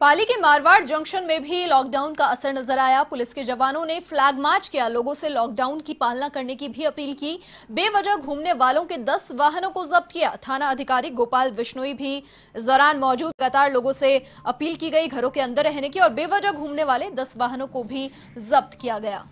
पाली के मारवाड़ जंक्शन में भी लॉकडाउन का असर नज़र आया। पुलिस के जवानों ने फ्लैग मार्च किया। लोगों से लॉकडाउन की पालना करने की भी अपील की। बेवजह घूमने वालों के 10 वाहनों को जब्त किया। थाना अधिकारी गोपाल विश्नोई भी इस दौरान मौजूद। लगातार लोगों से अपील की गई। घरों के अंदर रहने की और बेवजह घूमने वाले 10 वाहनों को भी जब्त किया गया।